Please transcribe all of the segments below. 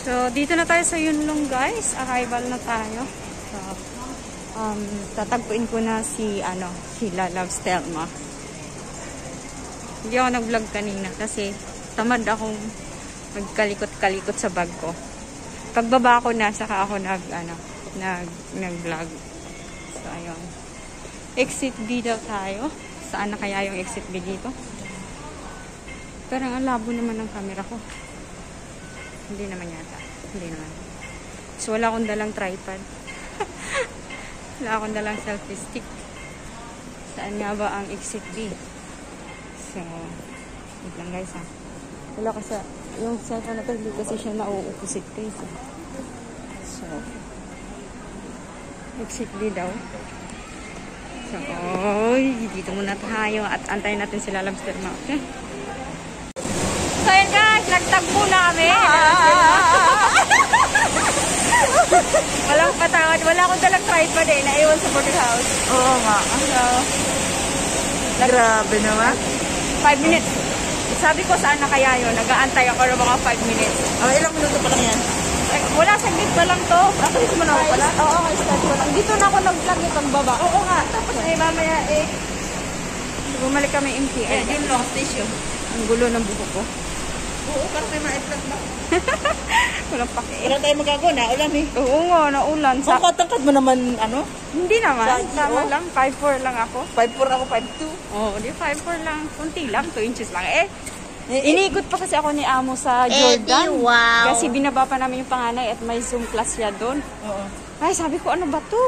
So, dito na tayo sa Yunlong guys. Arrival na tayo. So, um, tatagpuin ko na si, ano, si Love Stelma. Hindi ako nag-vlog kanina kasi tamad akong magkalikot-kalikot sa bag ko. Pagbaba ko na, saka ako nag, ano, nag, nag-vlog. So, ayun. Exit B daw tayo. Saan na kaya yung exit B dito? Parang ang labo naman ng camera ko. Hindi naman yata. Hindi naman. So, wala akong dalang tripod. wala akong dalang selfie stick. Saan nga ba ang exit B? So, wait lang guys ha. Wala kasi, yung cellphone na to, hindi kasi siya nauupusit guys. eh. So, exit B daw. So, oy, dito muna tayo at antayin natin sila lobster ma. Okay? So, yun guys, nagtagpo na kami. Walang patawad. Wala akong dalang tripod eh. Naiwan sa boarding house. Oo nga. So, Grabe naman. 5 minutes. Sabi ko saan na kaya yun. Nag-aantay ako ng mga 5 minutes. Oh, ilang minuto pa lang yan? Ay, wala, saglit pa lang to. Nasa dito mo na ako pala? Oo, okay, start ko lang. Dito na ako nag-vlog itong baba. Oo nga. Tapos eh, mamaya eh. Bumalik kami Eh, MTL. yung long station. Ang gulo ng buho ko. Oo, parang may ma-effect ba? Walang pake. Wala tayo magagawa na. Ulan eh. Oo nga, naulan. Sa, Kung katangkad mo naman, ano? hindi naman. Sa- Tama oo. lang. 5'4 lang ako. 5'4 ako, 5'2. Oo, oh, di 5'4 lang. Kunti lang. 2 inches lang. Eh, Eh, Iniikot pa kasi ako ni Amo sa Jordan. di wow. Kasi binaba pa namin yung panganay at may Zoom class siya doon. Oo. Ay, sabi ko, ano ba to?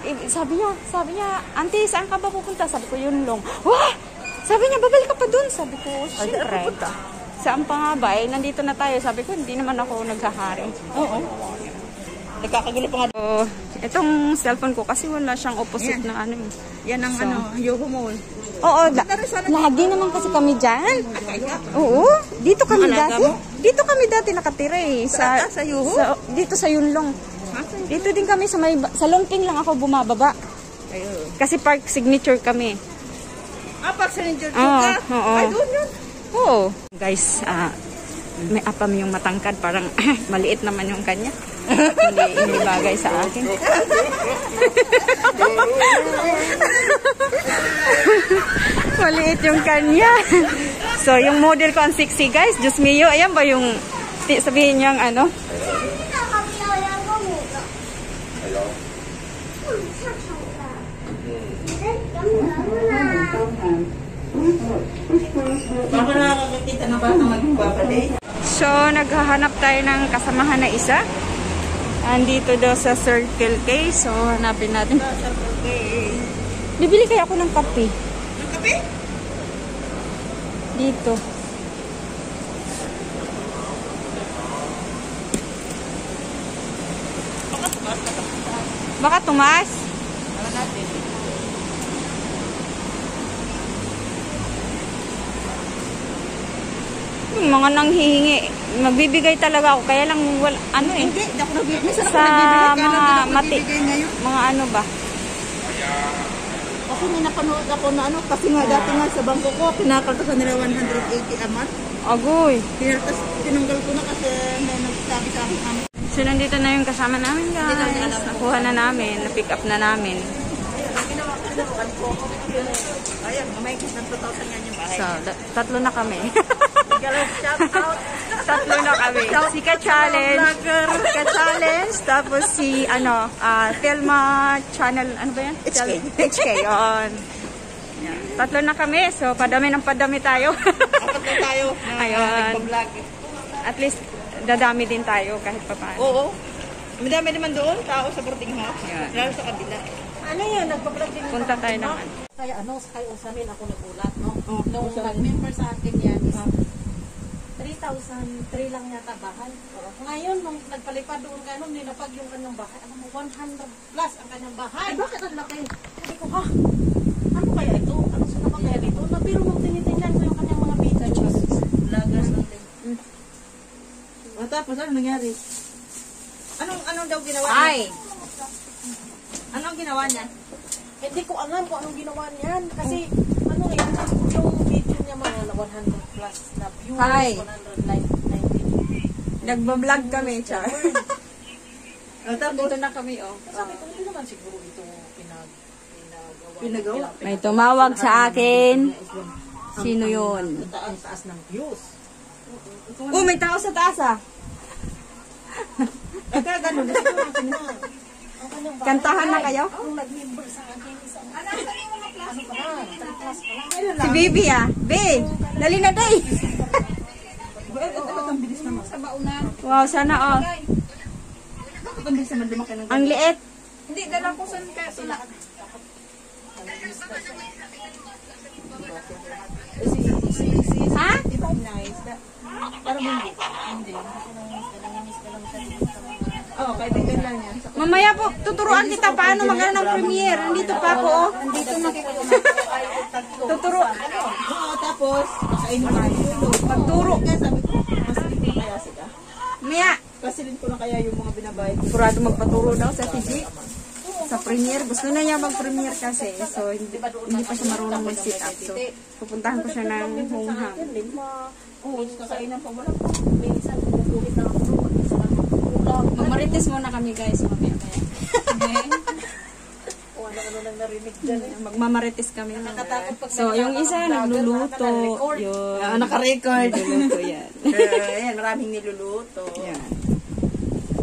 Eh, sabi niya, sabi niya, Auntie, saan ka ba pupunta? Sabi ko, yun long. Wah! Sabi niya, babalik ka pa doon. Sabi ko, Ay, syempre. pupunta? Saan pa nga ba? Eh, nandito na tayo. Sabi ko, hindi naman ako naghahari. Oo. Nagkakagulo pa nga. So, itong cellphone ko kasi wala siyang opposite Yan. na ano. eh. Yan ang So. ano, Yoho Mall. Oo, la- lagi naman kasi kami dyan. Oo, dito kami Ang alaga dati. mo? Dito kami dati nakatira eh. Sa- sa Yuhu? sa- dito sa Yunlong. Dito din kami sa may, sa Longping lang ako bumababa. Ayun. Kasi park signature kami. Ah, Park San George Oo, ka? oo. Ay, doon yun. Oo. Guys, ah, may apam yung matangkad. Parang maliit naman yung kanya. hindi, hindi bagay sa akin. maliit yung kanya. so, yung model ko ang 60 guys. Diyos mio. Ayan ba yung sabihin niyang ano? Baka nakakakita ng bata magpapalay. So, naghahanap tayo ng kasamahan na isa. Andito daw sa Circle K. So, hanapin natin. Okay. Bibili kaya ako ng kape. Ang kape? Dito. Baka tumas? Ano natin? Yung mga nanghihingi. Magbibigay talaga ako. Kaya lang, wala, ano eh. Hindi, hindi ako nagbibigay. Ako Sa lang mga ako mati. Mga ano ba? Kasi may napanood ako na ano, kasi nga dati nga sa bangko ko, kinakaltasan nila 180 a month. Agoy. Pinaltas, tinanggal ko na kasi may nagsabi sa akin. So, nandito na yung kasama namin, guys. Nakuha na namin. Na-pick up na namin. Ayan, may kisang 2,000 yan yung bahay. So, tatlo na kami. Galaw, shout out. tatlo na kami. Si Ka-Challenge. Si Ka-Challenge. Tapos si, ano, ah, Telma Channel, ano ba yan? HK. HK, yun. Yan. Tatlo na kami. So, padami ng padami tayo. Apat na tayo Ayun. At least, dadami din tayo kahit pa paano. Oo. Madami naman doon, tao sa boarding house. Yan. Lalo sa kabila. Ano yun? Nagpa-vlog din Punta tayo naman. Kaya ano, kay Usamin ako nagulat, no? Oh, Nung nag-member sa akin yan is 3,003 lang yata bahay. Ngayon, nung nagpalipad doon kayo, nung ninapag yung kanyang bahay, alam mo, 100 plus ang kanyang bahay. Ay, bakit ang laki? Sabi ko, ha? Ano kaya ito? Ano sa naman kaya dito? Na, pero nung tinitingnan ko yung kanyang mga pictures, Vloggers lang din. O tapos, ano nangyari? Anong, anong daw ginawa niya? Ay! Anong ginawa niya? hindi ko alam kung anong ginawa niyan. Kasi, ano eh, yung video niya mga na 100 plus na views, Hi. 190. Nagbablog kami, Char. O, tapos, Dito na kami, oh. Sabi ko, hindi naman siguro ito pinag, pinagawa. May tumawag sa akin. Sino yun? Taas, taas ng views. Oh, may tao sa taas ah. Kaya ganun, ang. Ang. Kantahan na kayo? Ang nag-member sa akin. Ano Si Bibi ah. Be, dali na day. Sa. Wow, sana oh. Ang liit. Hindi, dala ko kaya sila. Ha? Na, parang hindi. Hindi. Mamaya po, tuturuan kita paano magano ng premiere. Nandito pa ako oh. Dito na Tuturo. Oo, tapos, yung yulo. Pagturo. Sabi ko, ko na kaya sila. Maya. Pasilin ko na kaya yung mga binabayad. Sigurado magpaturo daw sa TG. Sa premiere. Gusto na niya mag-premiere kasi. So, hindi, hindi pa siya marunong mag-sit up. So, pupuntahan ko siya ng home ham. Oo, kakainan pa wala. Minsan, kumukulit na ako. Magmarites muna kami guys. Maya. O ano-ano nang narinig dyan eh. Magmamarites kami. Nakakatakot pag So, yung isa nagluluto. Yun. Ah, naka-record. Nagluluto yan. Eh, Ayan, maraming niluluto. Yan.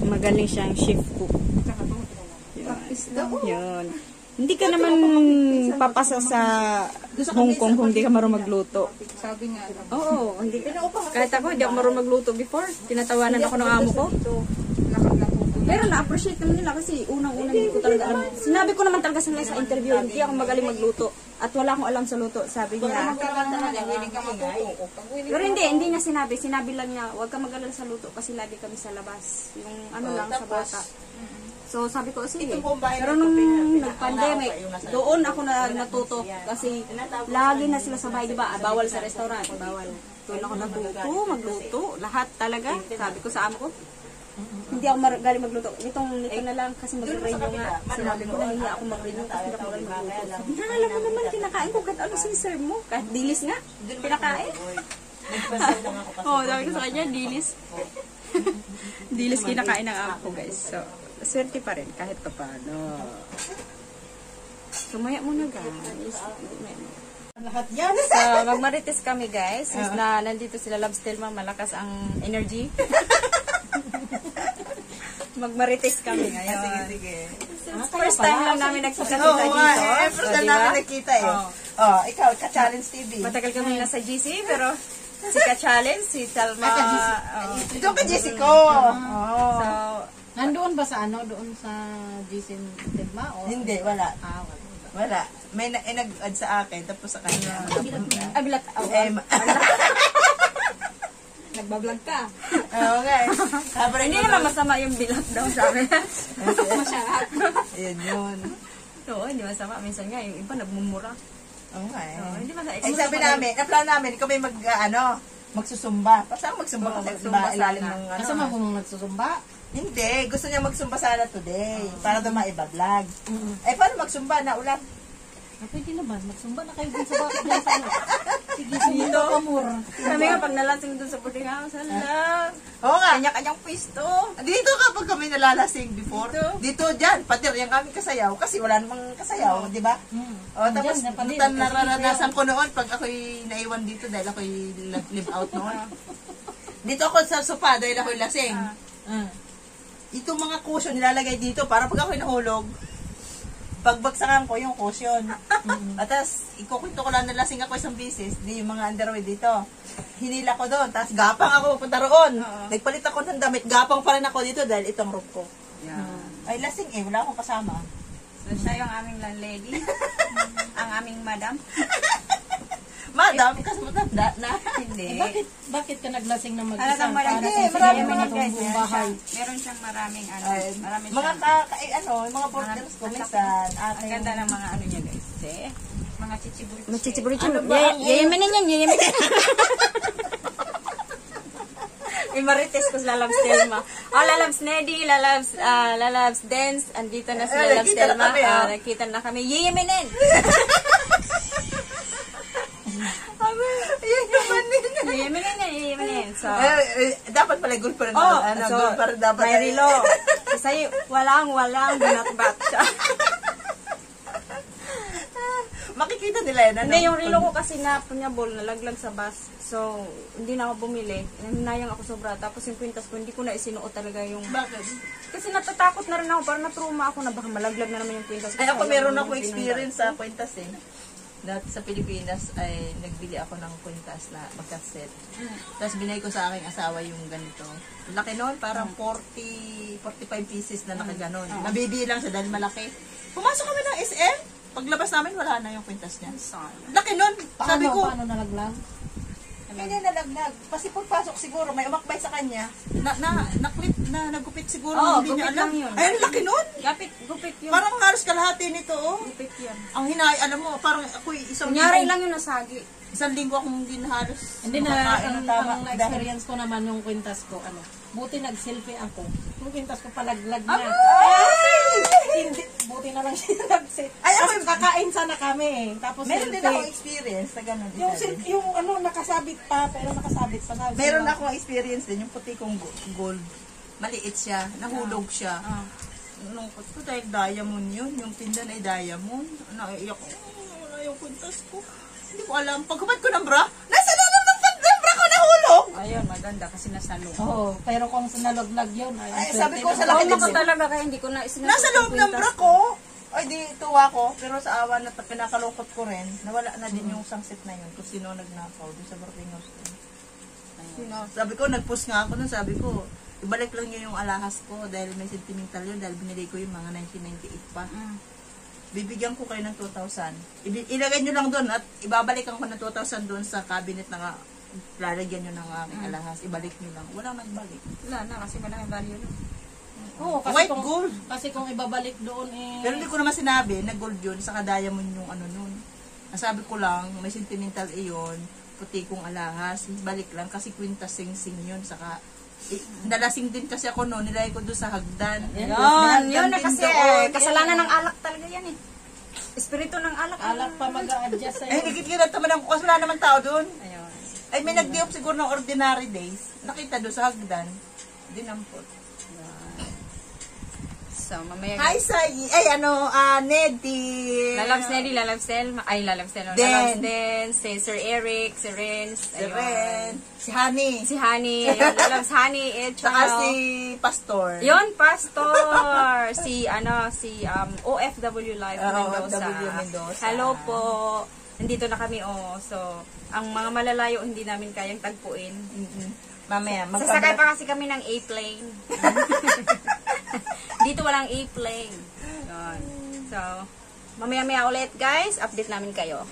Magaling siyang chef cook. Yun. Yun. Hindi ka naman papasa sa Hong Kong kung hindi ka marunong magluto. Sabi nga, Oo, hindi ka Kahit ako, hindi ako marunong magluto before. Tinatawanan ako ng amo ko. Pero na-appreciate naman nila kasi unang-unang hindi ko talaga alam. Sinabi ko naman talaga sa nila sa interview, hindi ako magaling magluto. At wala akong alam sa luto. Sabi niya, pero hindi, hindi niya sinabi. Sinabi lang niya, huwag ka mag-alala sa luto kasi lagi kami sa labas. Yung ano lang sa bata. So sabi ko, sige. Pero nung nag-pandemic, doon ako na natuto. Kasi lagi na sila sa bahay, di ba? Bawal sa restaurant, bawal. Doon ako natuto, magluto, lahat talaga. Sabi ko sa amo ko, hindi ako mar- galing magluto. Nitong nito na lang kasi mag-renew nga. Sinabi ko na hindi ako mag-renew kasi hindi ako magluto. Sabi niya, alam mo naman, kinakain ko kahit ano siniserve mo. Kahit dilis nga, pinakain. Oo, oh, sabi ko sa kanya, dilis. dilis kinakain ng amo ko, guys. So, swerte pa rin kahit pa paano. Sumaya muna, guys. Lahat yan. So, magmarites kami, guys. Since na nandito sila Love Stelma, malakas ang energy. magmarites kami ngayon. Sige, sige. First time lang namin nagkita Oo dito. nga, eh. First So, time diba? namin nakita eh. Oh, ikaw, ka-challenge TV. Matagal kami nasa GC, pero si Ka-Challenge, si Talma. oo. Ito ka, Jessica. Oh. So, Nandoon ba sa ano? Doon sa Jason Telma? O? Hindi, wala. Ah, wala. Wala. May na, eh, nag-add sa akin, tapos sa kanya. aglat. Eh, ma- Nagbablog ka. Oo eh. Habang Hindi naman masama yung bilat daw sa amin. Masyarap. Yun yun. Oo, hindi masama. Minsan nga, yung iba nagmumura. Oo nga eh. Oo, hindi masama. Eh, sabi namin, na plan namin, ikaw may mag, ah, ano, magsusumba. Basta ako magsumba Oo, kasi magsumba diba, ilalim ng ano. Asa mo kung nagsusumba? Hindi, gusto niya magsumba sana today para daw maiba-vlog. Eh, paano magsumba na ulan? Ah, pwede naman. Magsumba na kayo dun sa bakit dyan sa ano. Sige, sumba ka more. Kami nga, pag nalasing dun sa boarding house, hala. Oo nga. Kanya-kanyang pwesto. Dito kapag kami nalalasing before, dito, dyan, pati rin kami kasayaw kasi wala namang kasayaw, di ba? Hmm. O, tapos, Dyan, napalit. tan nararanasan ko noon pag ako'y naiwan dito dahil ako'y nag-live out noon. Dito ako sa sopa dahil ako'y lasing. Ah. Itong mga cushion nilalagay dito para pag ako'y nahulog, pagbagsakan ko yung cushion. At tapos, ikukwento ko lang na lasing ako isang bisis, di yung mga underwear dito. Hinila ko doon, tapos gapang ako punta roon. Nagpalit ako ng damit, gapang pa rin ako dito dahil itong rope ko. Yeah. Ay, lasing eh, wala akong kasama. So, siya yung aming landlady. ang aming madam. Madam, kasi matanda na. Hindi. Eh, bakit, bakit ka naglasing na mag-isa? Talagang Para marami. kung marami mga guys, bahay. siyang, meron siyang maraming ano. Ay, marami mga ka, ka, eh, ano, mga borders ko minsan. ang ganda ng mga ano niya guys. Eh, mga chichiburi. Ano Ano ba Yayamanin yan, yayamanin. Imarites ko sa Lalabs Telma. Oh, Lalabs Neddy, Lalabs, ah, Lalabs Dance. Andito na si Ah, Lalabs nakita na Telma. kami, ah. Ah, nakita na kami. Yayamanin! Yayamanin. Yaman yun, yaman yun. So, Eh, eh, dapat pala gold pa rin. oh, ano, so, gold pa rin dapat. may relo. Kasi walang, walang, binatbat siya. Makikita nila yan. Ano? Hindi, yung relo ko kasi nga punyabol, nalaglag sa bus. So, hindi na ako bumili. Hinayang ako sobra. Tapos yung kwintas ko, hindi ko na isinuot talaga yung... Bakit? Kasi natatakot na rin ako, parang natruma ako na baka malaglag na naman yung kwintas ko. Ay, ako meron yung ako experience sa kwintas eh. Dati sa Pilipinas ay nagbili ako ng kwintas na magkaset. Tapos binay ko sa aking asawa yung ganito. Laki noon, parang 40, 45 pieces na nakaganon. Nabibilang siya dahil malaki. Pumasok kami ng SM. Paglabas namin, wala na yung kwintas niya. Laki nun. Sabi ko, paano nalaglag? Hindi nalaglag. Kasi pagpasok siguro, may umakbay sa kanya. Na, na, naklip, na nagupit siguro. Oo, hindi niya gupit alam. lang yun. Ay, ang laki nun. Gapit, gupit yun. Parang halos kalahati nito, oh. gupit yun. Ang hinay, alam mo, parang ako isang Kunyari linggo, lang yung nasagi. isang linggo akong hindi na halos Hindi na, makakain ang, ng tama. ang experience ko naman yung kwintas ko, ano, buti nag-selfie ako. Yung kwintas ko palaglag na. Hindi, buti na lang siya nag-set. Ay, ako Tapos kakain sana kami eh. Tapos Meron din akong experience na gano'n. Yung, din. yung ano, nakasabit pa, pero nakasabit pa. Sabi Meron sila, akong experience din, yung puti kong go- gold. Maliit siya, nahulog siya. Ah. Lungkot ko dahil diamond yun. Yung pindan ay diamond. Naiyak ko. "Oh, Wala yung kwintas ko. Hindi ko alam. Pagkabad ko ng bra, nasa Ayun, maganda kasi nasa loob. Oo, pero kung sa nalaglag yun, ay, Ay, sabi ko sa na- laki Ako din ko siya. talaga kaya hindi ko na isinuot. Nasa loob ng bra ko. Ay, di tuwa ko. Pero sa awa na pinakalungkot ko rin, nawala na din yung sangsit na yun kung sino nagnakaw doon sa Barking House. Sino? Sabi ko, nag-post nga ako nun, sabi ko, ibalik lang niyo yung alahas ko dahil may sentimental yun dahil binili ko yung mga 1998 pa. Mm. Bibigyan ko kayo ng 2,000. Ibi- ilagay nyo lang doon at ibabalikan ko ng 2,000 doon sa cabinet na nga- lalagyan nyo ng aking alahas. Ibalik nyo lang. Wala nagbalik. Wala na kasi malaking value nun. Oo, kasi White kung, gold. Kasi kung ibabalik doon eh. Pero hindi ko naman sinabi na gold yun, saka diamond yung ano nun. Nasabi ko lang, may sentimental iyon, puti kong alahas, balik lang kasi kwintas sing-sing yun, saka eh, nalasing din kasi ako noon, nilagay ko doon sa hagdan. Yun, yun na kasi eh, kasalanan ng alak talaga yan eh. Espiritu ng alak. alak pa mag-a-adjust Eh, sa'yo. nakikita naman ako kasi wala naman tao doon. Ayun. Ay, may nag-diop siguro ng ordinary days. Nakita doon sa hagdan. Dinampot. So, mamaya Hi, Sai. Ay, ano, ah, Neddy. Lalabs Nelly, Lalabs Tel, ay Lalabs Tel, Den. Lalabs Den, si Sir Eric, si Renz, Si ayun. Ren. Si Honey. si Honey, ayun, Lalabs Honey, Echo. Saka si Pastor. Yun, Pastor! si, ano, si um, OFW Live Oo, Mendoza. OFW Mendoza. Hello po. Nandito na kami, oh. So, ang mga malalayo hindi namin kayang tagpuin. Mm-mm. Mamaya, Sasakay magpabra- pa kasi kami ng A-plane. Dito walang A-plane. So, mamaya-maya ulit guys, update namin kayo.